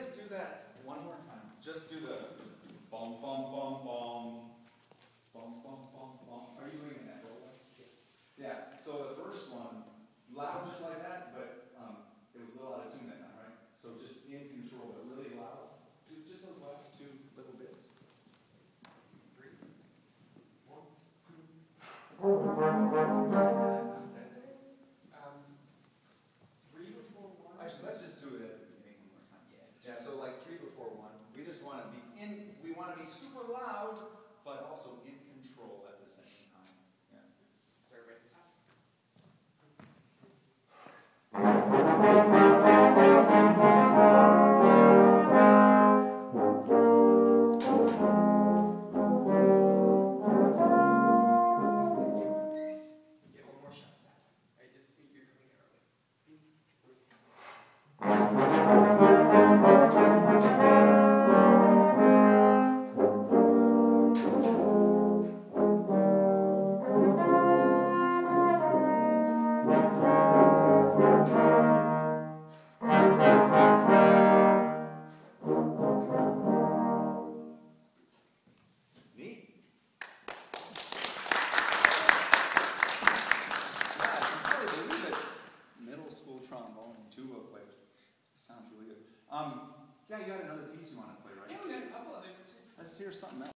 Just do that one more time? Just do the bum bum bum. want to be in, we want to be super loud Um, yeah, you got another piece you want to play, right? Yeah, we got a couple others. Let's hear something else.